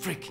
freak.